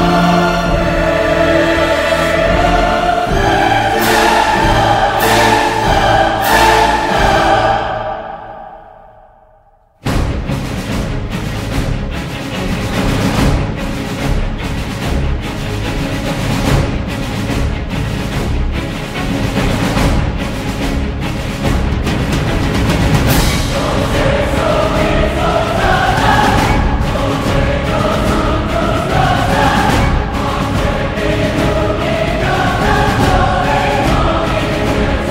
Oh